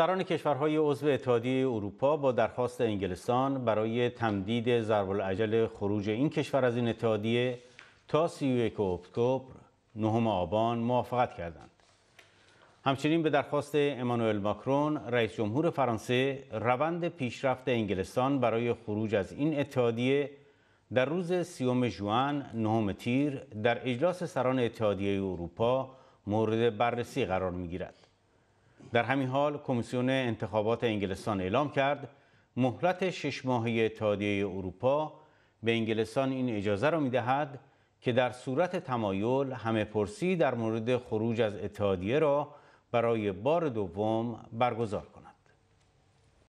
سران کشورهای عضو اتحادیه اروپا با درخواست انگلستان برای تمدید ضرب العجل خروج این کشور از این اتحادیه تا 31 اکتبر نهم آبان موافقت کردند. همچنین به درخواست امانوئل ماکرون رئیس جمهور فرانسه روند پیشرفت انگلستان برای خروج از این اتحادیه در روز سیوم جوان نهم تیر در اجلاس سران اتحادیه اروپا مورد بررسی قرار می گیرد. در همین حال کمیسیون انتخابات انگلستان اعلام کرد مهلت شش ماهه اتحادیه اروپا به انگلستان این اجازه را می دهد که در صورت تمایل همه پرسی در مورد خروج از اتحادیه را برای بار دوم برگزار کند.